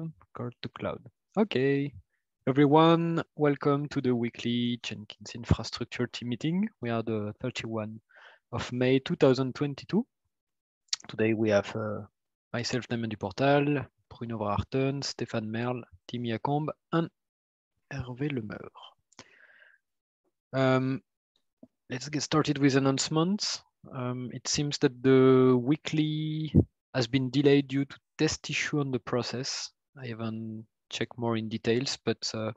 record to cloud. Okay, everyone, welcome to the weekly Jenkins infrastructure team meeting. We are the 31 of May 2022. Today we have uh, myself, Damien Duportal, Bruno Verachten, Stéphane Merle, Tim Jacomb, and Hervé Le Meur. Um, let's get started with announcements. Um, it seems that the weekly has been delayed due to test issue on the process. I haven't checked more in details, but uh,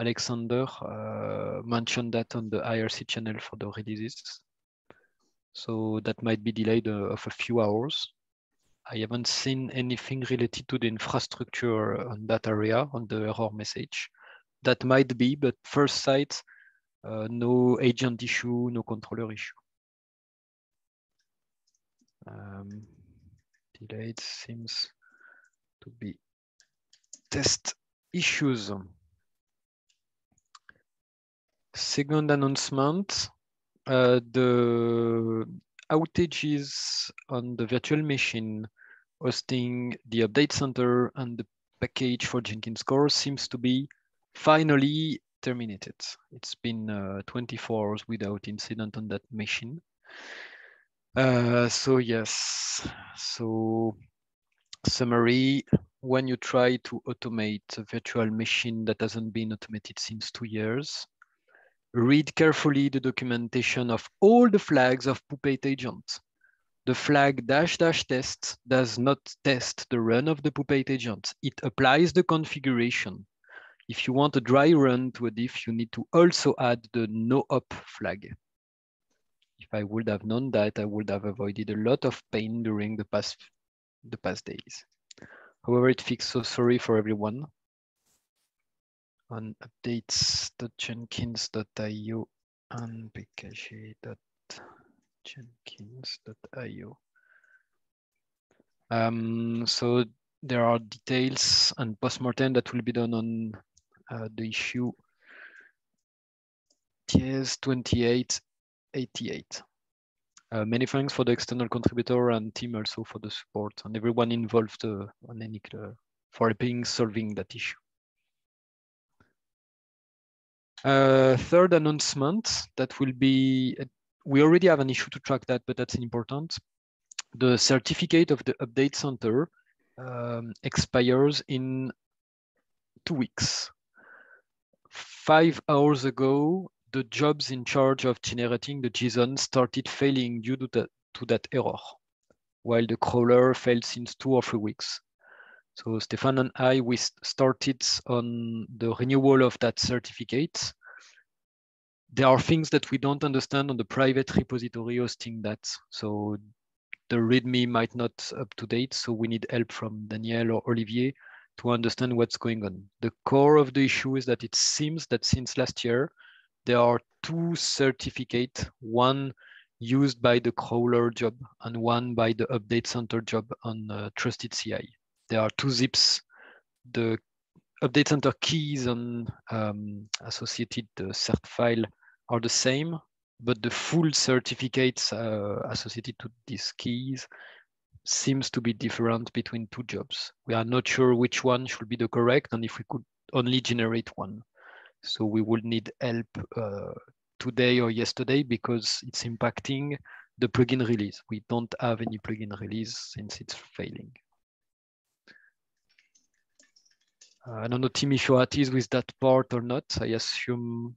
Alexander uh, mentioned that on the IRC channel for the releases. So that might be delayed uh, of a few hours. I haven't seen anything related to the infrastructure on that area on the error message. That might be, but first sight, uh, no agent issue, no controller issue. Um, delayed seems to be test issues. Second announcement, uh, the outages on the virtual machine hosting the update center and the package for Jenkins core seems to be finally terminated. It's been uh, 24 hours without incident on that machine. Uh, so yes, so summary, when you try to automate a virtual machine that hasn't been automated since two years, read carefully the documentation of all the flags of Puppet agent. The flag dash dash test does not test the run of the Puppet agent. It applies the configuration. If you want a dry run to a diff, you need to also add the no op flag. If I would have known that, I would have avoided a lot of pain during the past the past days. However, it fixed, so sorry for everyone. On updates.jenkins.io and pkg.jenkins.io. Um, so there are details and postmortem that will be done on uh, the issue TS 2888. Uh, many thanks for the external contributor and team also for the support and everyone involved uh, on any uh, for helping solving that issue. Uh, third announcement that will be, we already have an issue to track that, but that's important. The certificate of the update center um, expires in two weeks. Five hours ago, the jobs in charge of generating the JSON started failing due to that, to that error, while the crawler failed since two or three weeks. So Stefan and I, we started on the renewal of that certificate. There are things that we don't understand on the private repository hosting that. So the README might not up to date. So we need help from Daniel or Olivier to understand what's going on. The core of the issue is that it seems that since last year, there are two certificates, one used by the crawler job and one by the update center job on uh, trusted CI. There are two zips. The update center keys and um, associated uh, cert file are the same, but the full certificates uh, associated to these keys seems to be different between two jobs. We are not sure which one should be the correct and if we could only generate one. So we will need help uh, today or yesterday because it's impacting the plugin release. We don't have any plugin release since it's failing. Uh, I don't know, Tim, if you're at ease with that part or not. I assume,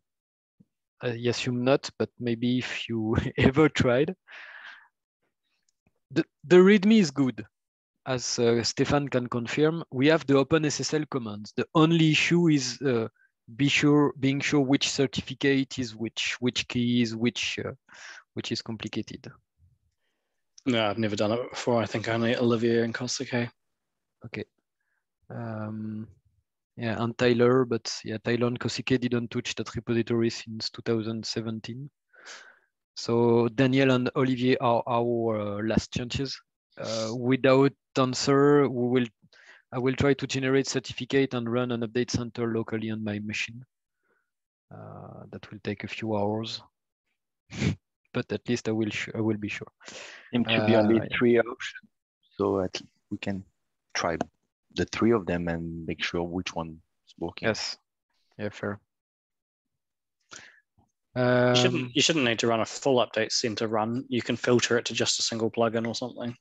I assume not, but maybe if you ever tried. The, the README is good. As uh, Stefan can confirm, we have the OpenSSL commands. The only issue is uh, be sure being sure which certificate is which which key is which uh, which is complicated. No i've never done it before i think only olivier and Kohsuke. okay. Um yeah and tyler but yeah tyler and Kohsuke didn't touch that repository since 2017 so daniel and olivier are our uh, last chances. Uh, without answer we will I will try to generate certificate and run an update center locally on my machine. Uh, that will take a few hours, but at least I will I will be sure. It should be only uh, three options, so at we can try the three of them and make sure which one is working. Yes. Yeah, fair. You Um, shouldn't you shouldn't need to run a full update center run. You can filter it to just a single plugin or something.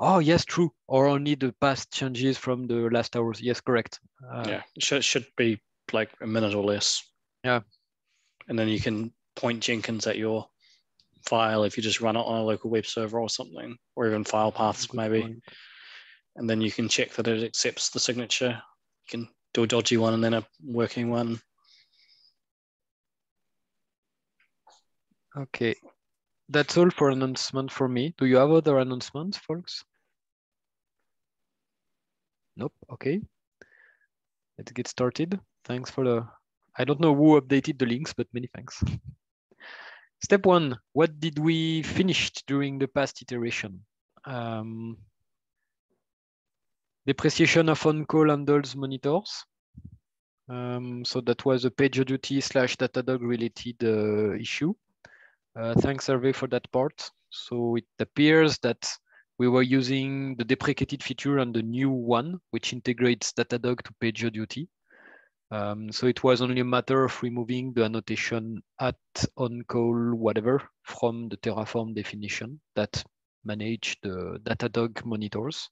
Oh, yes, true. Or only the past changes from the last hours. Yes, correct. Uh, yeah, it should should be like a minute or less. Yeah. and then you can point Jenkins at your file if you just run it on a local web server or something, or even file paths good maybe. point. and then you can check that it accepts the signature. You can do a dodgy one and then a working one. Okay. That's all for announcement for me. Do you have other announcements, folks? Nope. Okay. Let's get started. Thanks for the, I don't know who updated the links, but many thanks. Step one, what did we finish during the past iteration? Um, depreciation of on-call handles monitors. Um, so that was a PagerDuty slash Datadog related uh, issue. Uh, thanks, Hervé, for that part. So it appears that we were using the deprecated feature and the new one, which integrates Datadog to PagerDuty. Um, so it was only a matter of removing the annotation at on-call whatever from the Terraform definition that manage the Datadog monitors.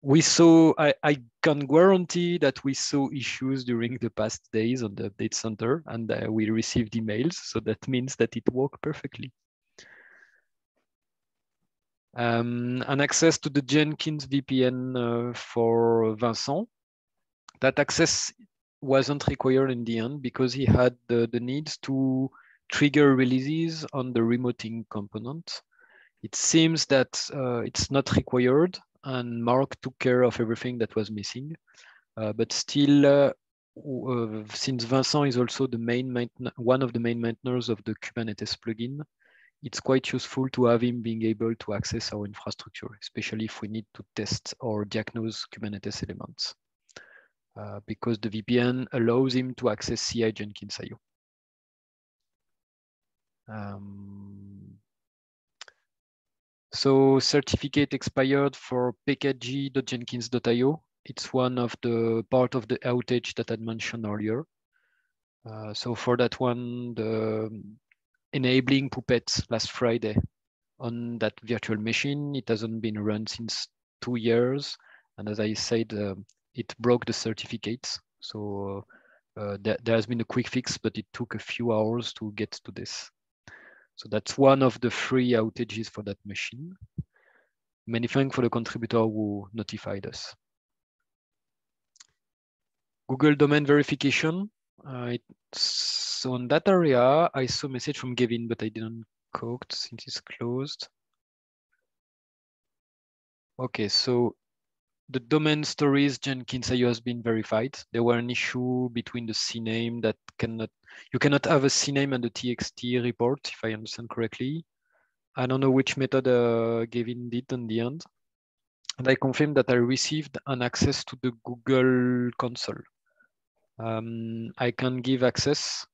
We saw, I, I can guarantee that we saw issues during the past days on the update center and uh, we received emails. So that means that it worked perfectly. Um, and access to the Jenkins VPN uh, for Vincent. That access wasn't required in the end because he had the, the needs to trigger releases on the remoting component. It seems that uh, it's not required and Mark took care of everything that was missing. Uh, but still, uh, uh, since Vincent is also the main one of the main maintainers of the Kubernetes plugin, it's quite useful to have him being able to access our infrastructure, especially if we need to test or diagnose Kubernetes elements. Uh, because the VPN allows him to access CI Jenkins IO. Um, so certificate expired for pkg.jenkins.io. It's one of the part of the outage that I mentioned earlier. Uh, so for that one, the enabling Puppet last Friday on that virtual machine, it hasn't been run since two years. And as I said, uh, it broke the certificates. So uh, there, there has been a quick fix, but it took a few hours to get to this. So that's one of the three outages for that machine. Many thanks for the contributor who notified us. Google domain verification. Uh, so on that area, I saw a message from Gavin, but I didn't code since it's closed. Okay, so the domain stories Jenkins IO has been verified. There were an issue between the CNAME that cannot, you cannot have a CNAME and a TXT report, if I understand correctly. I don't know which method uh, Gavin did in the end. And I confirmed that I received an access to the Google console. Um, I can give access.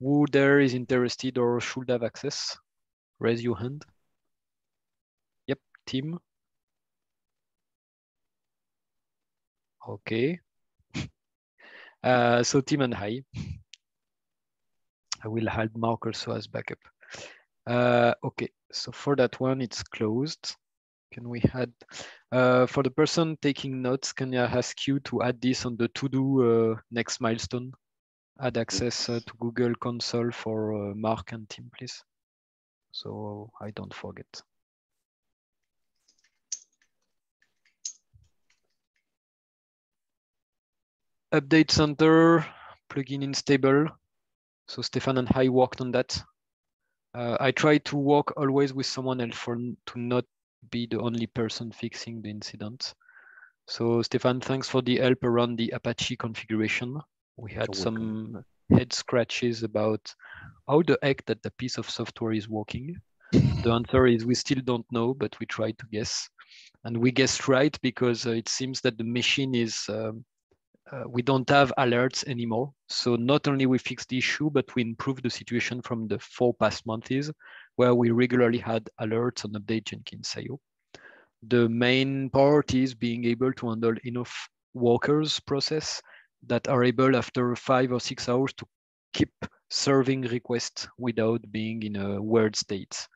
Who there is interested or should have access? Raise your hand. Yep, team. Okay. Uh, so team and hi. I will add Mark also as backup. Uh, okay, so for that one, it's closed. Can we add, uh, for the person taking notes, can I ask you to add this on the to-do uh, next milestone? Add access uh, to Google Console for uh, Mark and team, please. So I don't forget. Update Center, plugin in stable. So Stefan and I worked on that. Uh, I try to work always with someone else for to not be the only person fixing the incident. So Stefan, thanks for the help around the Apache configuration. We had some head scratches about how the heck that the piece of software is working. the answer is we still don't know, but we try to guess. And we guessed right because uh, it seems that the machine is um, uh, we don't have alerts anymore. So not only we fix the issue, but we improve the situation from the four past months where we regularly had alerts on update Jenkins. The main part is being able to handle enough workers process that are able after five or six hours to keep serving requests without being in a weird state.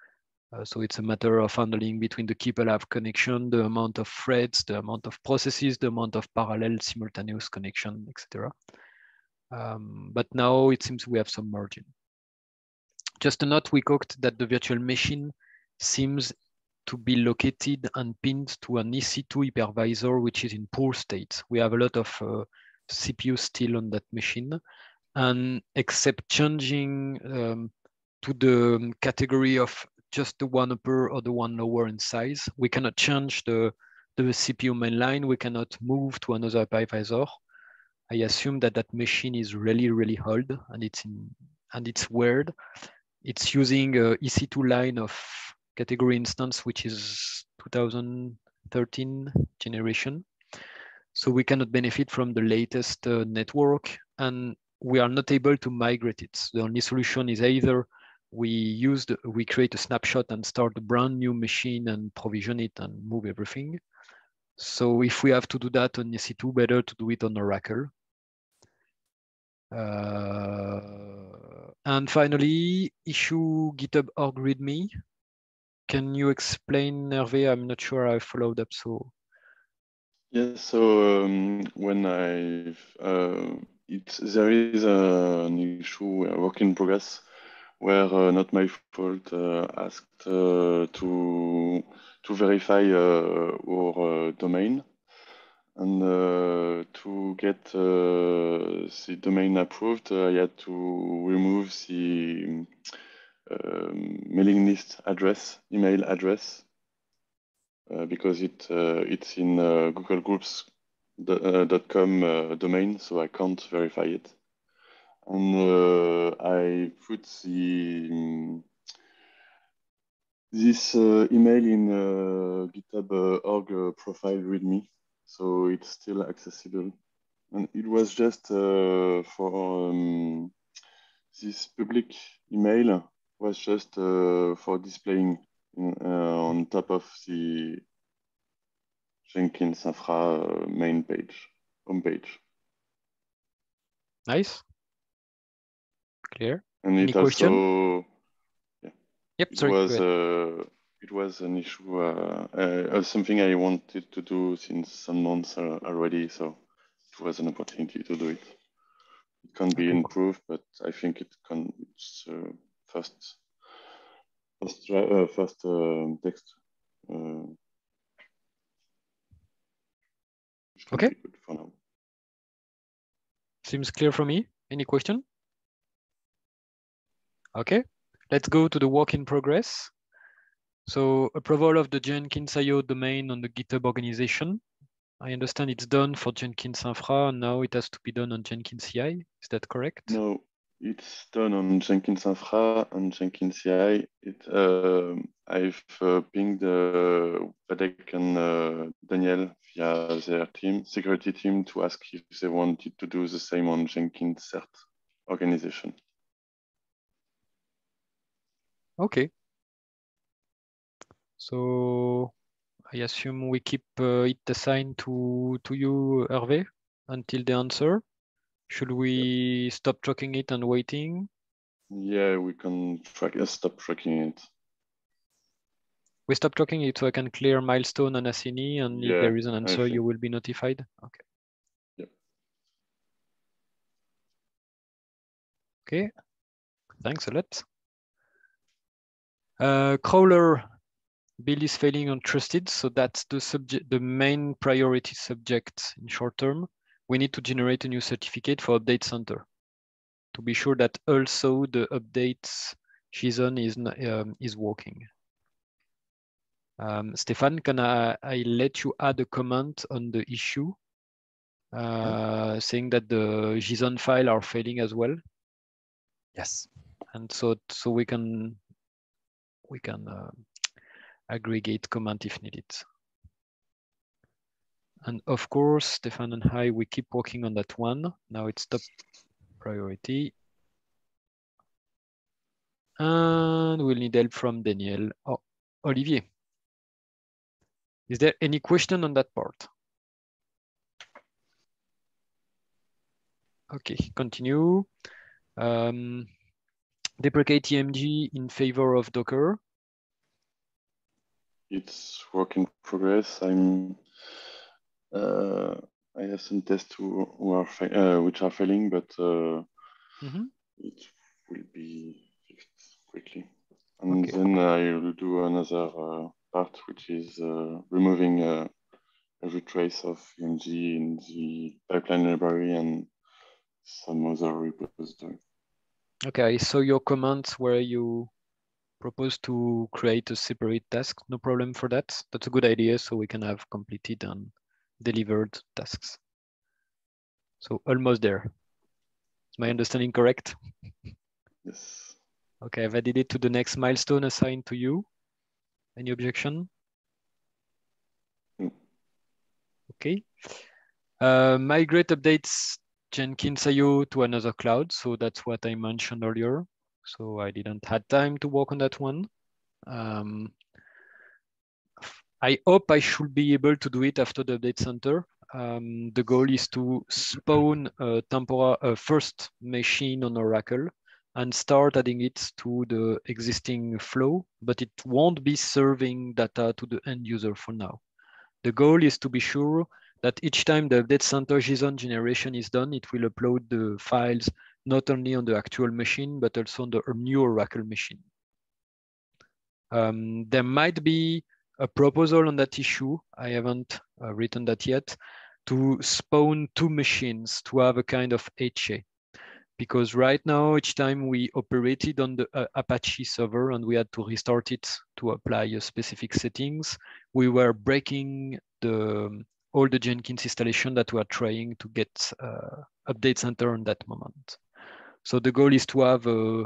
Uh, so it's a matter of handling between the people have connection, the amount of threads, the amount of processes, the amount of parallel simultaneous connection, etc. Um, but now it seems we have some margin. Just a note, we cooked that the virtual machine seems to be located and pinned to an EC2 hypervisor, which is in poor state. We have a lot of uh, CPU still on that machine. And except changing um, to the category of just the one upper or the one lower in size, we cannot change the, the CPU mainline. We cannot move to another hypervisor. I assume that that machine is really, really old and it's in and it's weird. It's using a EC2 line of category instance, which is 2013 generation. So we cannot benefit from the latest uh, network and we are not able to migrate it. The only solution is either we use the, we create a snapshot and start a brand new machine and provision it and move everything. So if we have to do that on EC2, better to do it on Oracle. Uh, and finally, issue GitHub org README. Can you explain, Hervé? I'm not sure I followed up. So yes. So um, when I uh, there is an issue, work in progress, where uh, not my fault uh, asked uh, to to verify our domain and uh, to get uh, the domain approved, uh, I had to remove the um, mailing list address, email address, because it it's in Google Groups dot .com domain, so I can't verify it. And I put the um, this uh, email in uh, GitHub uh, org profile README so it's still accessible. And it was just uh, for um, this public email was just uh, for displaying in, uh, on top of the Jenkins Infra uh, main page, homepage. Nice. Clear. And Any it also, question? yeah, Yep, it sorry. was uh, it was an issue, uh, uh, something I wanted to do since some months uh, already. So it was an opportunity to do it. It can be improved, but I think it can. It's uh, first, first, uh, first uh, text. Uh, Okay. be good for now. Seems clear for me. Any question? Okay, let's go to the work in progress. So approval of the Jenkins IO domain on the GitHub organization. I understand it's done for Jenkins Infra, and now it has to be done on Jenkins CI. Is that correct? No, it's done on Jenkins Infra and Jenkins CI. It, um I've uh, pinged uh, Wadeck and uh, Daniel via their team, security team, to ask if they wanted to do the same on Jenkins CERT organization. Okay. So I assume we keep uh, it assigned to, to you, Hervé, until the answer. Should we stop tracking it and waiting? Yeah, we can track, uh, stop tracking it. We stop tracking it so I can clear milestone and Assini, and if there is an answer, you will be notified. Okay. Yep. Okay. Thanks a lot. Uh, crawler build is failing on trusted, so that's the subject, the main priority subject in short term. We need to generate a new certificate for update center to be sure that also the updates JSON is um, is working. Um, Stefan, can I, I let you add a comment on the issue uh, saying that the JSON file are failing as well? Yes. and so so we can we can uh, aggregate comment if needed. And of course, Stefan and I, we keep working on that one. Now it's top priority. And we'll need help from Daniel or Olivier. Is there any question on that part? Okay, continue. Um, deprecate EMG in favor of Docker. It's work in progress. I'm. Uh, I have some tests who, who are uh, which are failing, but uh, mm -hmm. it will be fixed quickly. And okay. then I will do another uh, part, which is uh, removing uh, every trace of EMG in the pipeline library and some other repository. Okay, so your comments where you propose to create a separate task, no problem for that. That's a good idea, so we can have completed and delivered tasks. So almost there. Is my understanding correct? Yes. Okay, I've added it to the next milestone assigned to you. Any objection? Mm. Okay. Uh, migrate updates Jenkins IO to another cloud. So that's what I mentioned earlier. So I didn't had time to work on that one. Um, I hope I should be able to do it after the update center. Um, the goal is to spawn a temporal a first machine on Oracle and start adding it to the existing flow, but it won't be serving data to the end user for now. The goal is to be sure that each time the update center JSON generation is done, it will upload the files not only on the actual machine, but also on the new Oracle machine. Um, there might be a proposal on that issue. I haven't uh, written that yet to spawn two machines to have a kind of HA. Because right now, each time we operated on the uh, Apache server and we had to restart it to apply specific settings, we were breaking the all the Jenkins installation that we are trying to get uh, update center on that moment. So the goal is to have a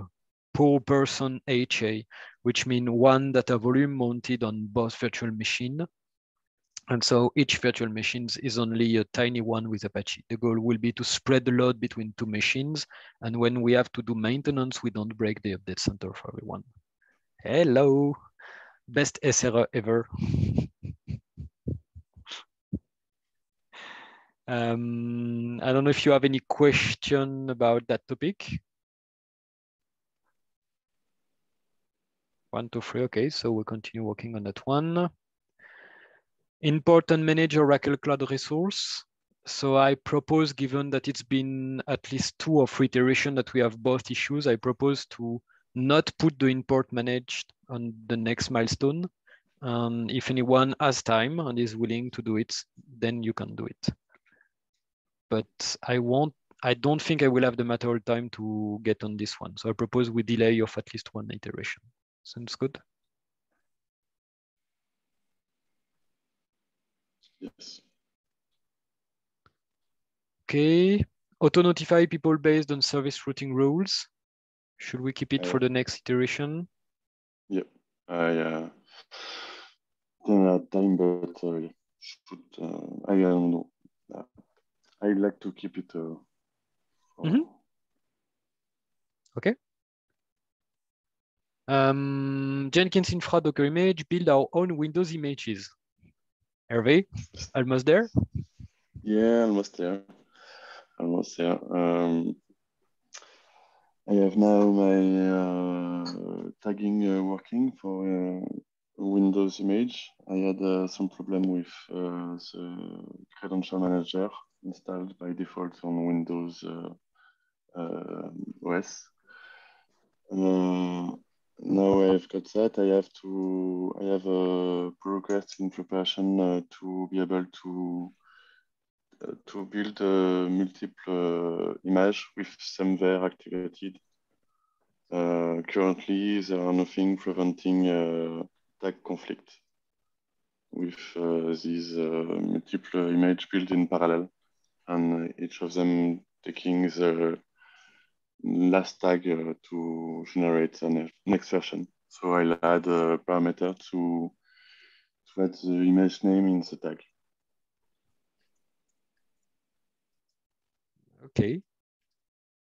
per person HA, which means one data volume mounted on both virtual machine. And so each virtual machine is only a tiny one with Apache. The goal will be to spread the load between two machines. And when we have to do maintenance, we don't break the update center for everyone. Hello, best SRE ever. Um, I don't know if you have any question about that topic. One, two, three, okay, so we'll continue working on that one. Import and manage Oracle Cloud Resource. So I propose, given that it's been at least two or three iterations that we have both issues, I propose to not put the import managed on the next milestone. Um, if anyone has time and is willing to do it, then you can do it but I won't, I don't think I will have the material time to get on this one. So I propose we delay of at least one iteration. Sounds good? Yes. Okay, auto-notify people based on service routing rules. Should we keep it uh, for the next iteration? Yep, I uh, don't have time, but uh, should, uh, I don't know. I like to keep it. Uh, mm -hmm. Okay. Um, Jenkins Infra Docker image, build our own Windows images. Hervé, almost there? Yeah, almost there. Almost there. Um, I have now my uh, tagging uh, working for uh, Windows image. I had uh, some problem with uh, the credential manager installed by default on Windows uh, uh, OS. Uh, now I've got that, I have to, I have a progress in preparation uh, to be able to uh, to build a multiple uh, image with SemVer activated. currently, there are nothing preventing tag conflict with these multiple image built in parallel and each of them taking the last tag uh, to generate the next version. So I'll add a parameter to, to add the image name in the tag. Okay.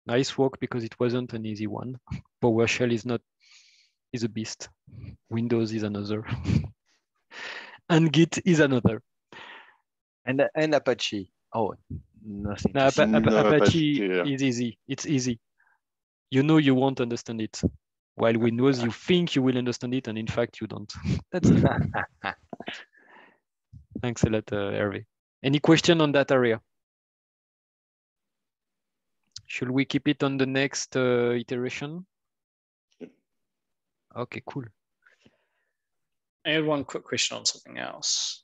Nice work because it wasn't an easy one. PowerShell is not is a beast. Windows is another. and Git is another. And and Apache. Oh, nothing. No, to Apa- No, Apache Apache, yeah. is easy. It's easy. You know you won't understand it. While Windows, you think you will understand it, and in fact, you don't. That's it. Thanks a lot, uh, Hervé. Any question on that area? Should we keep it on the next uh, iteration? Okay, cool. I had one quick question on something else.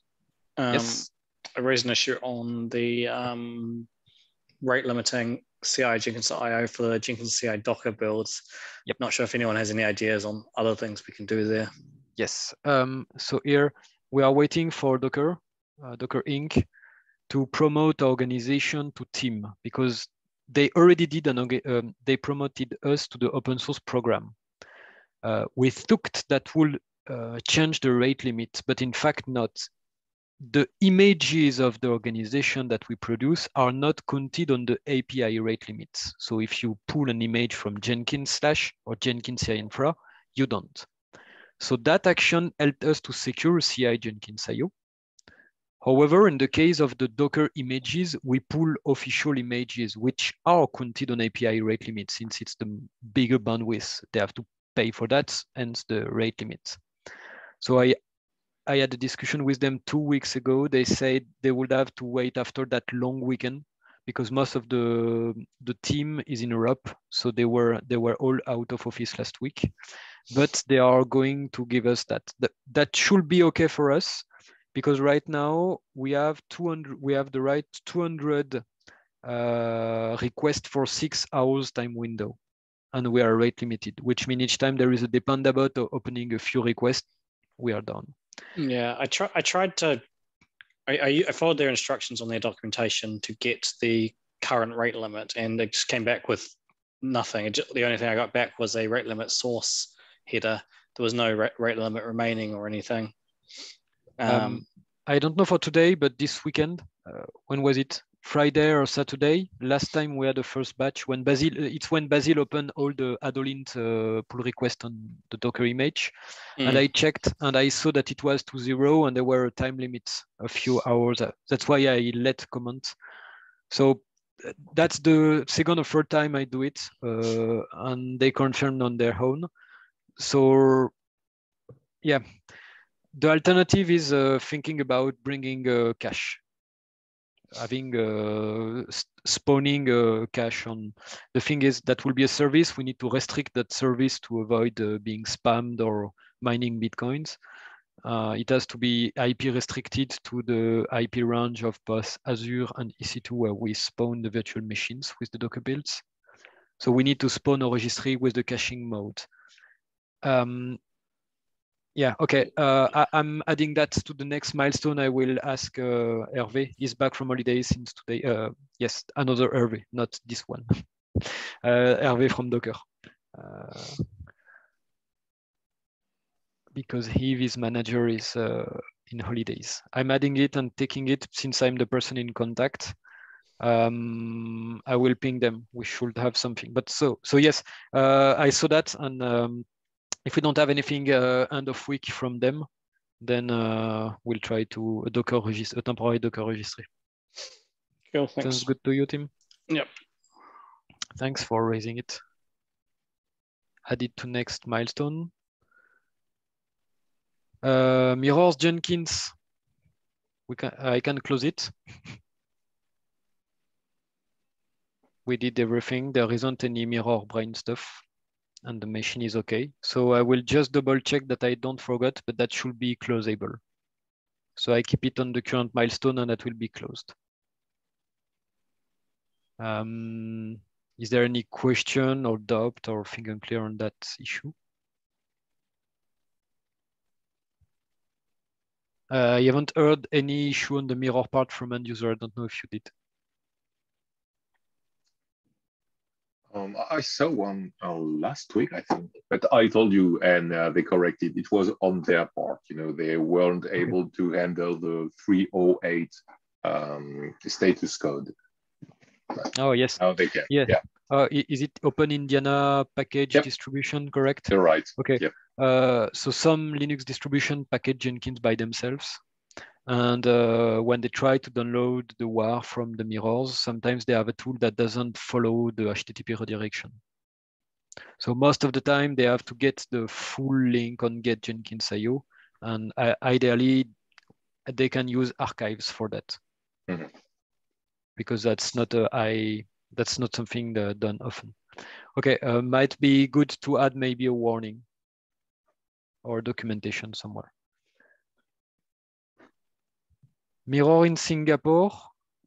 Um, Yes. I raised an issue on the um, rate limiting CI Jenkins.io for the Jenkins CI Docker builds. Yep. Not sure if anyone has any ideas on other things we can do there. Yes. Um, so here we are waiting for Docker, uh, Docker Inc. to promote our organization to team because they already did an, um, they promoted us to the open source program. Uh, we thought that would uh, change the rate limit, but in fact not. The images of the organization that we produce are not counted on the API rate limits. So if you pull an image from Jenkins slash or Jenkins CI infra, you don't. So that action helped us to secure CI Jenkins IO. However, in the case of the Docker images, we pull official images, which are counted on API rate limit since it's the bigger bandwidth. They have to pay for that, hence the rate limit. So I, I had a discussion with them two weeks ago. They said they would have to wait after that long weekend because most of the the team is in Europe, so they were they were all out of office last week but they are going to give us that. That, that should be okay for us because right now we have 200, we have the right 200 uh, request for six hours time window and we are rate limited, which means each time there is a dependabot opening a few requests, we are done. Yeah, I try. I tried to. I, I, I followed their instructions on their documentation to get the current rate limit, and it just came back with nothing. It ju- the only thing I got back was a rate limit source header. There was no rate, rate limit remaining or anything. Um, Um, I don't know for today, but this weekend, uh, when was it? Friday or Saturday? Last time we had the first batch when Basil, uh, it's when Basil opened all the hadolint uh, pull request on the Docker image. And mm, I checked and I saw that it was to zero and there were a time limits, a few hours. Uh, That's why I let comment. So uh, that's the second or third time I do it uh, and they confirmed on their own. So yeah, the alternative is uh, thinking about bringing uh, cache, having uh, spawning uh, cache on. The thing is that will be a service. We need to restrict that service to avoid uh, being spammed or mining bitcoins. Uh, it has to be IP restricted to the IP range of both Azure and EC2 where we spawn the virtual machines with the Docker builds. So we need to spawn a registry with the caching mode. Um, yeah, okay. Uh, I, I'm adding that to the next milestone. I will ask uh, Hervé. He's back from holidays since today. Uh, yes, another Hervé, not this one. uh, Hervé from Docker. Uh, because he, his manager, is uh, in holidays. I'm adding it and taking it since I'm the person in contact. Um, I will ping them. We should have something. But so, so yes, uh, I saw that and. Um, if we don't have anything uh, end of week from them, then uh, we'll try to a Docker registry, a temporary Docker registry. cool. Thanks. Sounds good to you, Tim? Yep. Thanks for raising it. Add it to next milestone. Uh, mirrors Jenkins. We can I can close it. we did everything. There isn't any MirrorBrain stuff and the machine is okay. So I will just double check that I don't forget, but that should be closable. So I keep it on the current milestone and that will be closed. Um, is there any question or doubt or thing unclear on that issue? Uh, I haven't heard any issue on the mirror part from end user. I don't know if you did. Um, I saw one uh, last week, I think, but I told you, and uh, they corrected. It was on their part. You know, they weren't able to handle the 308 um, status code. Oh yes. Now they can. Yeah. Yeah, Uh, is it OpenIndiana package Yep. distribution, correct? you're right. Okay. Yep. Uh, so some Linux distribution package Jenkins by themselves. And uh, when they try to download the WAR from the mirrors, sometimes they have a tool that doesn't follow the HTTP redirection. So most of the time they have to get the full link on get Jenkins.io and ideally they can use archives for that. Mhm. Because that's not a I that's not something that done often. Okay, uh, might be good to add maybe a warning or documentation somewhere. Mirror in Singapore,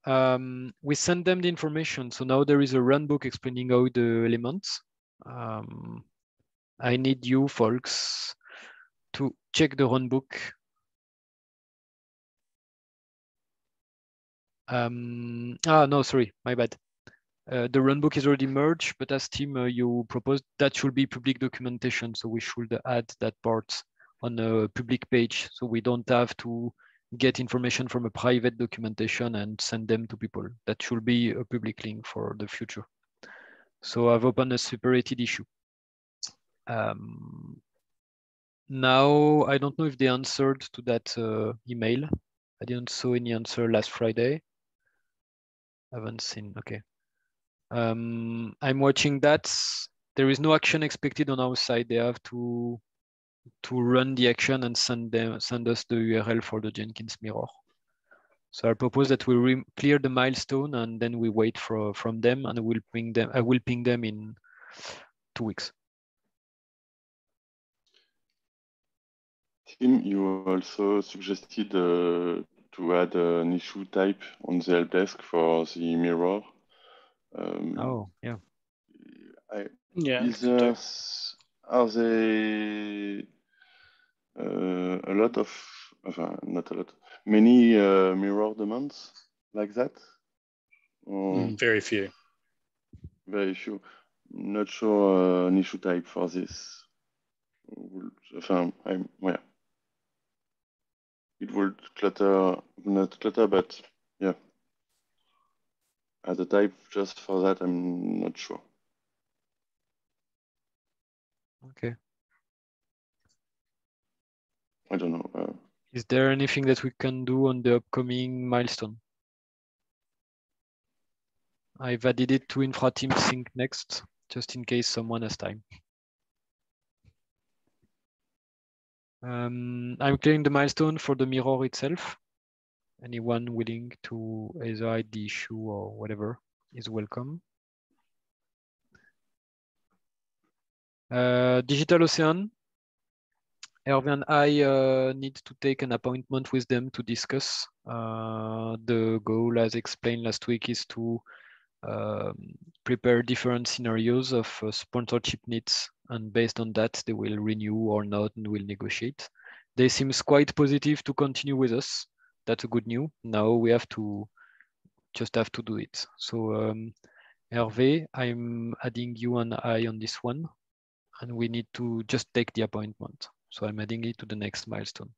um, we send them the information. So now there is a runbook explaining how the elements. Um, I need you folks to check the runbook. Um, ah, no, sorry, my bad. Uh, the runbook is already merged, but as team uh, you proposed, that should be public documentation. So we should add that part on a public page. So we don't have to get information from a private documentation and send them to people. That should be a public link for the future. So I've opened a separated issue. Um, now, I don't know if they answered to that uh, email. I didn't saw any answer last Friday. I haven't seen, okay. Um, I'm watching that. There is no action expected on our side. They have to to run the action and send them send us the URL for the Jenkins mirror. So I propose that we clear the milestone and then we wait for from them and we'll ping them. I will ping them in two weeks. Tim, you also suggested uh, to add an issue type on the help desk for the mirror. Um, Oh, yeah. I, Yeah. is there, are they a lot of, enfin, not a lot, many uh, mirror demands like that? Or Mm, very few. very few? Not sure uh, an issue type for this. Would- Enfin, I'm, yeah. It would clutter, not clutter, but yeah. As a type just for that, I'm not sure. Okay. I don't know. Uh, Is there anything that we can do on the upcoming milestone? I've added it to infra team sync next, just in case someone has time. Um, I'm clearing the milestone for the mirror itself. Anyone willing to either hide the issue or whatever is welcome. Uh, Digital Ocean, Hervé and I uh, need to take an appointment with them to discuss. Uh, the goal, as explained last week, is to um, prepare different scenarios of uh, sponsorship needs, and based on that, they will renew or not and will negotiate. They seems quite positive to continue with us. That's a good news. Now we have to just have to do it. So um, Hervé, I'm adding you and I on this one, and we need to just take the appointment. So I'm adding it to the next milestone.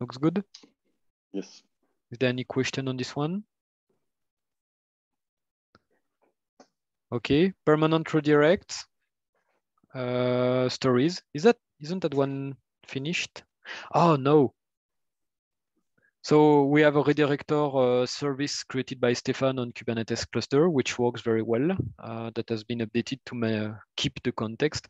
Looks good. yes. Is there any question on this one? Okay, permanent redirect uh, stories. Is that isn't that one finished? Oh no. So we have a redirector uh, service created by Stefan on Kubernetes cluster, which works very well. Uh, that has been updated to keep the context.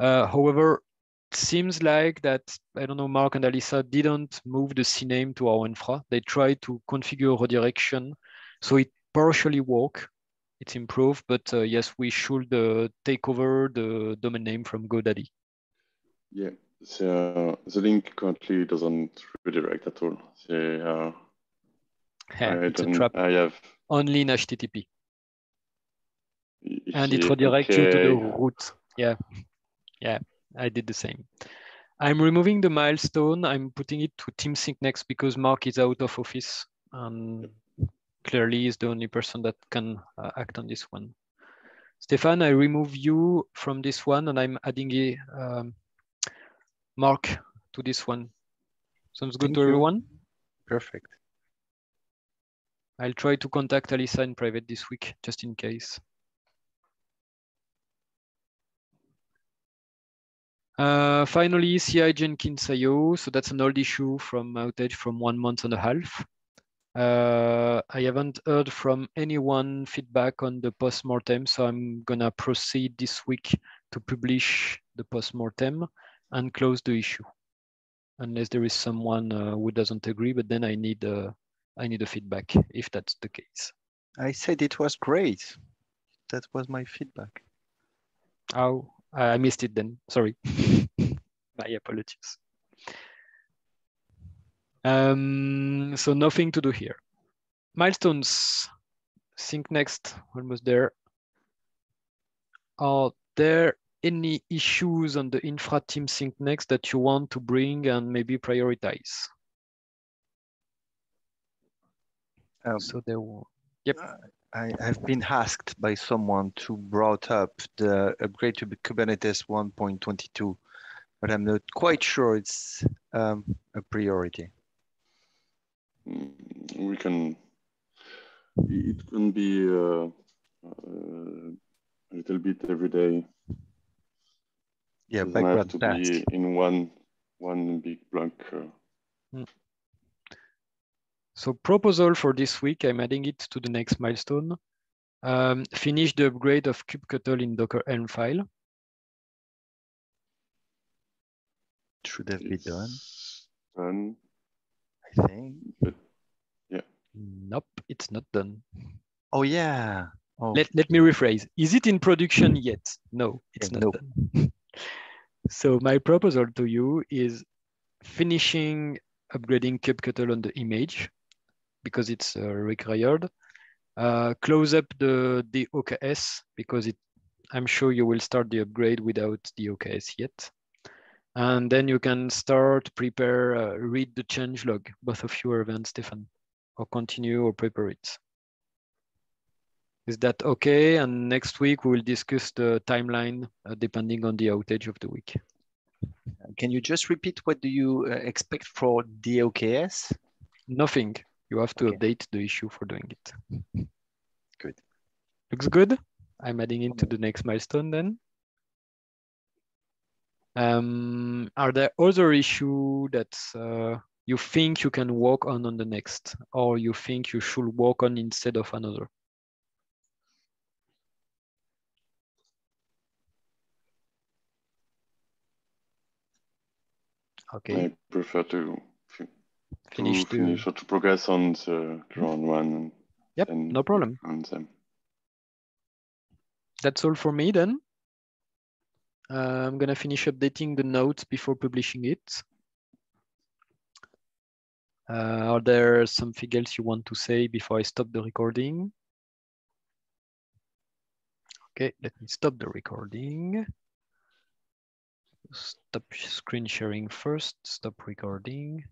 Uh, however, it seems like that I don't know Mark and Alisa didn't move the CNAME to our infra. They tried to configure redirection, so it partially worked. It's improved, but uh, yes, we should uh, take over the domain name from GoDaddy. Yeah. The, the link currently doesn't redirect at all. Uh, Yeah, I, it's a trap I have. only in HTTP, and it redirects you to the root. Yeah, yeah, I did the same. I'm removing the milestone. I'm putting it to TeamSync next because Mark is out of office and clearly is the only person that can uh, act on this one. Stefan, I remove you from this one and I'm adding a um, Mark to this one. Sounds good Thank to you. everyone? Perfect. I'll try to contact Alisa in private this week, just in case. Uh, finally, CI Jenkins IO. So that's an old issue from outage from one month and a half. Uh, I haven't heard from anyone feedback on the post-mortem, so I'm gonna proceed this week to publish the post-mortem and close the issue, unless there is someone uh, who doesn't agree. But then I need uh, I need a feedback if that's the case. I said it was great. That was my feedback. Oh, I missed it then. Sorry. My apologies. Um, so nothing to do here. Milestones. Sync next. Almost there. Are there any issues on the infra team sync next that you want to bring and maybe prioritize? Um, So there were. Yep. I, have been asked by someone to brought up the upgrade to Kubernetes 1.22, but I'm not quite sure it's um, a priority. Mm, We can, it can be uh, uh, a little bit every day. Yeah, Doesn't have to task. be in one, one big block. uh, So proposal for this week, I'm adding it to the next milestone. Um, finish the upgrade of kubectl in Docker Helm file. Should have been done, Done, I think. but yeah. Nope, it's not done. Oh yeah. Oh, Let, let me rephrase. Is it in production yet? No, it's Yeah, not no. done. so my proposal to you is finishing upgrading kubectl on the image because it's uh, required. Uh, close up the, the OKS because it, I'm sure you will start the upgrade without the OKS yet. And then you can start, prepare, uh, read the change log, both of you, and Stefan, or continue or prepare it. Is that okay? And next week we will discuss the timeline uh, depending on the outage of the week. can you just repeat what do you uh, expect for the OKS? Nothing. You have to Okay. update the issue for doing it. Good. Looks good. I'm adding into the next milestone then. Um, are there other issue that uh, you think you can work on on the next, or you think you should work on instead of another? Okay, I prefer to, fi- to finish the. finish or to progress on the ground one and Yep, no problem. on them. That's all for me then. Uh, I'm gonna finish updating the notes before publishing it. Uh, are there something else you want to say before I stop the recording? Okay, let me stop the recording. Stop screen sharing first, stop recording.